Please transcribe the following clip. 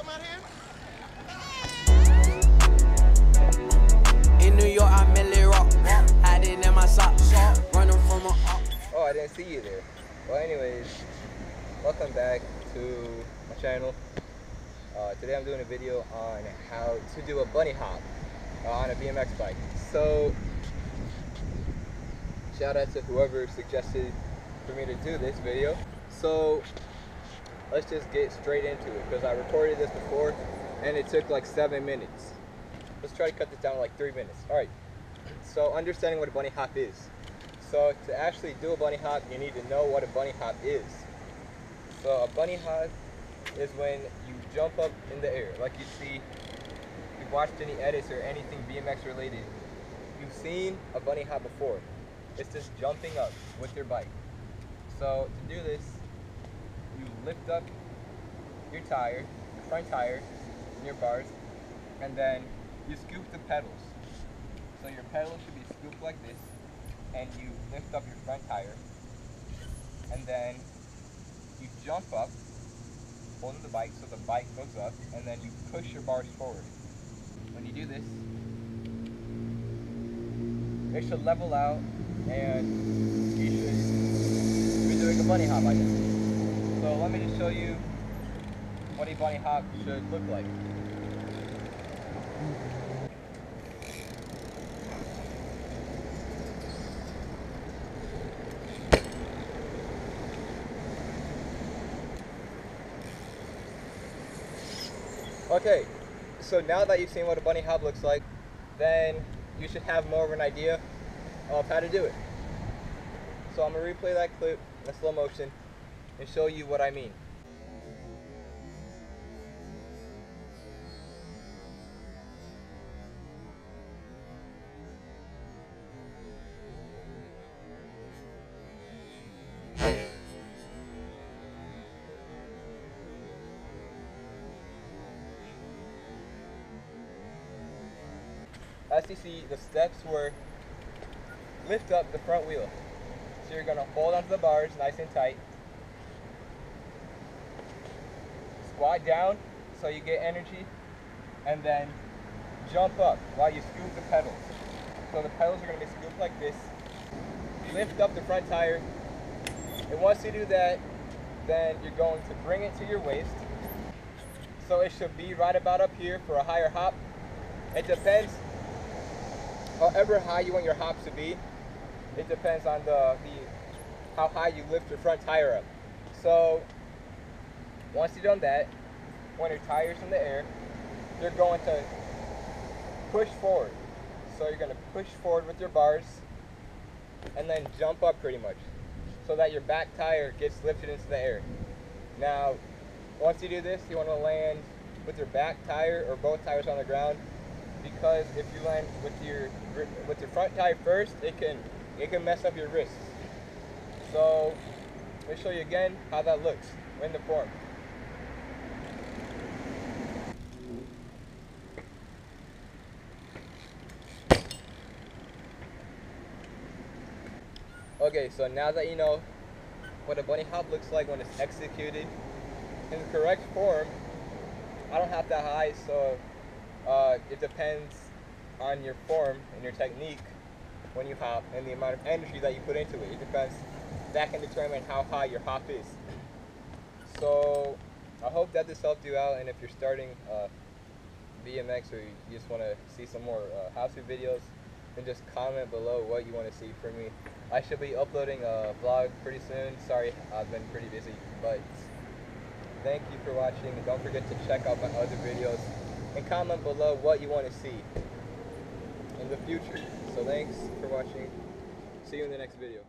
come out here? In New York, I merely rock. Hiding in my socks. Running from a Oh, I didn't see you there. Well, anyways, welcome back to my channel. Uh, today I'm doing a video on how to do a bunny hop uh, on a BMX bike. So, shout out to whoever suggested for me to do this video. So, let's just get straight into it because I recorded this before and it took like seven minutes. Let's try to cut this down to like three minutes. All right. So, understanding what a bunny hop is. So to actually do a bunny hop, you need to know what a bunny hop is. So a bunny hop is when you jump up in the air. Like you see, if you've watched any edits or anything BMX related, you've seen a bunny hop before. It's just jumping up with your bike. So to do this, up your tire, your front tire, your bars, and then you scoop the pedals. So your pedals should be scooped like this and you lift up your front tire and then you jump up holding the bike so the bike goes up and then you push your bars forward. When you do this, it should level out and you should be doing a bunny hop like guess. So let me just show you what a bunny hop should look like. Okay, so now that you've seen what a bunny hop looks like, then you should have more of an idea of how to do it. So I'm to replay that clip in slow motion and show you what I mean. As you see, the steps were lift up the front wheel. So you're gonna hold onto the bars nice and tight. Squat down so you get energy, and then jump up while you scoop the pedals. So the pedals are gonna be scooped like this. Lift up the front tire, and once you do that, then you're going to bring it to your waist. So it should be right about up here for a higher hop. It depends however high you want your hops to be, it depends on the, the how high you lift your front tire up. So once you've done that, when your tire's in the air, you're going to push forward. So you're going to push forward with your bars and then jump up pretty much so that your back tire gets lifted into the air. Now, once you do this, you want to land with your back tire or both tires on the ground because if you land with your with your front tire first, it can it can mess up your wrists. So let me show you again how that looks in the form. Okay, so now that you know what a bunny hop looks like when it's executed in the correct form, I don't have that high, so uh, it depends on your form and your technique when you hop and the amount of energy that you put into it. It depends. That can determine how high your hop is. So I hope that this helped you out. And if you're starting uh, BMX or you just want to see some more uh, how-to videos, then just comment below what you want to see from me. I should be uploading a vlog pretty soon. Sorry, I've been pretty busy, but thank you for watching. And don't forget to check out my other videos and comment below what you want to see in the future. So thanks for watching. See you in the next video.